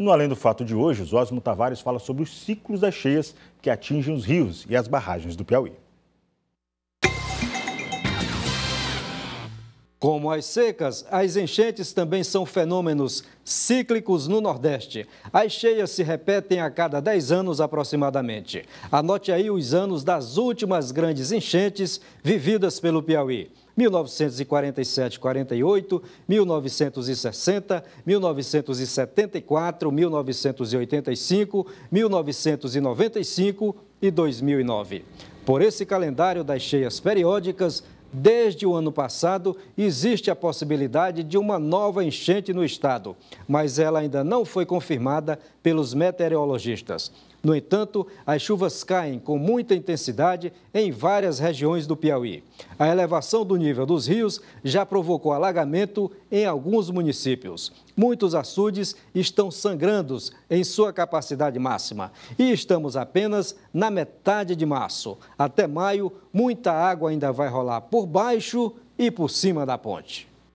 E no Além do Fato de hoje, Osmo Tavares fala sobre os ciclos das cheias que atingem os rios e as barragens do Piauí. Como as secas, as enchentes também são fenômenos cíclicos no Nordeste. As cheias se repetem a cada 10 anos aproximadamente. Anote aí os anos das últimas grandes enchentes vividas pelo Piauí. 1947-48, 1960, 1974, 1985, 1995 e 2009. Por esse calendário das cheias periódicas, Desde o ano passado, existe a possibilidade de uma nova enchente no estado, mas ela ainda não foi confirmada pelos meteorologistas. No entanto, as chuvas caem com muita intensidade em várias regiões do Piauí. A elevação do nível dos rios já provocou alagamento em alguns municípios. Muitos açudes estão sangrando em sua capacidade máxima e estamos apenas na metade de março. Até maio, muita água ainda vai rolar por baixo e por cima da ponte.